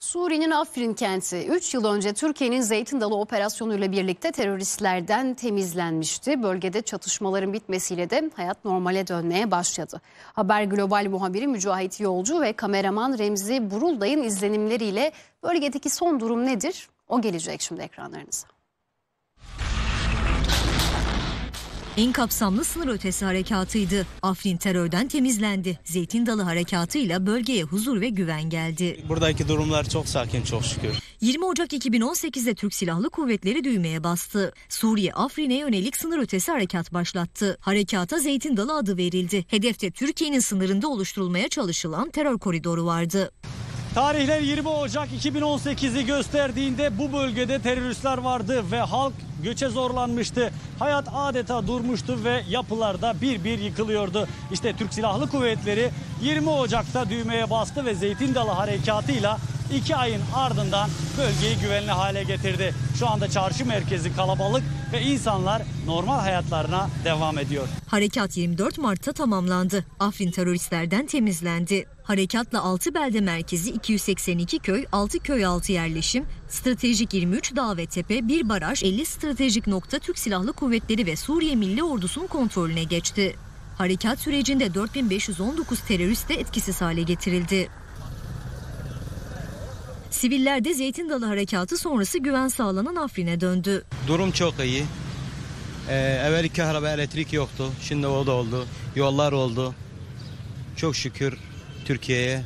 Suriye'nin Afrin kenti 3 yıl önce Türkiye'nin Zeytin Dalı operasyonuyla birlikte teröristlerden temizlenmişti. Bölgede çatışmaların bitmesiyle de hayat normale dönmeye başladı. Haber Global muhabiri Mücahit Yolcu ve kameraman Remzi Burulday'ın izlenimleriyle bölgedeki son durum nedir? O gelecek şimdi ekranlarınıza. En kapsamlı sınır ötesi harekatıydı. Afrin terörden temizlendi. Zeytin Dalı harekatıyla bölgeye huzur ve güven geldi. Buradaki durumlar çok sakin çok şükür. 20 Ocak 2018'de Türk Silahlı Kuvvetleri düğmeye bastı. Suriye Afrin'e yönelik sınır ötesi harekat başlattı. Harekata Zeytin Dalı adı verildi. Hedefte Türkiye'nin sınırında oluşturulmaya çalışılan terör koridoru vardı. Tarihler 20 Ocak 2018'i gösterdiğinde bu bölgede teröristler vardı ve halk göçe zorlanmıştı. Hayat adeta durmuştu ve yapılar da bir bir yıkılıyordu. İşte Türk Silahlı Kuvvetleri 20 Ocak'ta düğmeye bastı ve Zeytin Dalı harekatıyla iki ayın ardından bölgeyi güvenli hale getirdi. Şu anda çarşı merkezi kalabalık ve insanlar normal hayatlarına devam ediyor. Harekat 24 Mart'ta tamamlandı. Afrin teröristlerden temizlendi. Harekatla 6 belde merkezi 282 köy, 6 köy altı yerleşim, stratejik 23 dağ ve tepe, bir baraj, 50 stratejik nokta Türk Silahlı Kuvvetleri ve Suriye Milli Ordusu'nun kontrolüne geçti. Harekat sürecinde 4519 terörist de etkisiz hale getirildi. Siviller de Zeytin Dalı Harekatı sonrası güven sağlanan Afrin'e döndü. Durum çok iyi. Ee, evvel kahraba elektrik yoktu. Şimdi o da oldu. Yollar oldu. Çok şükür Türkiye'ye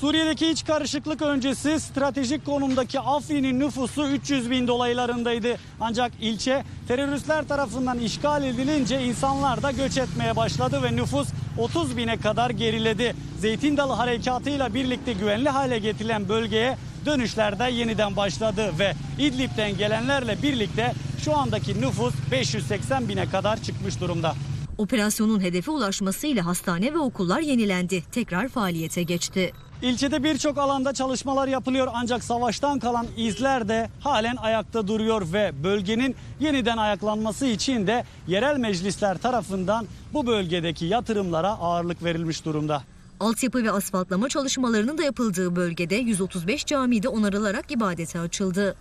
Suriye'deki iç karışıklık öncesi stratejik konumdaki Afrin'in nüfusu 300 bin dolaylarındaydı. Ancak ilçe teröristler tarafından işgal edilince insanlar da göç etmeye başladı ve nüfus 30 bine kadar geriledi. Zeytin Dalı harekatıyla birlikte güvenli hale getirilen bölgeye dönüşler de yeniden başladı ve İdlib'den gelenlerle birlikte şu andaki nüfus 580 bine kadar çıkmış durumda. Operasyonun hedefe ulaşmasıyla hastane ve okullar yenilendi. Tekrar faaliyete geçti. İlçede birçok alanda çalışmalar yapılıyor ancak savaştan kalan izler de halen ayakta duruyor ve bölgenin yeniden ayaklanması için de yerel meclisler tarafından bu bölgedeki yatırımlara ağırlık verilmiş durumda. Altyapı ve asfaltlama çalışmalarının da yapıldığı bölgede 135 camide onarılarak ibadete açıldı.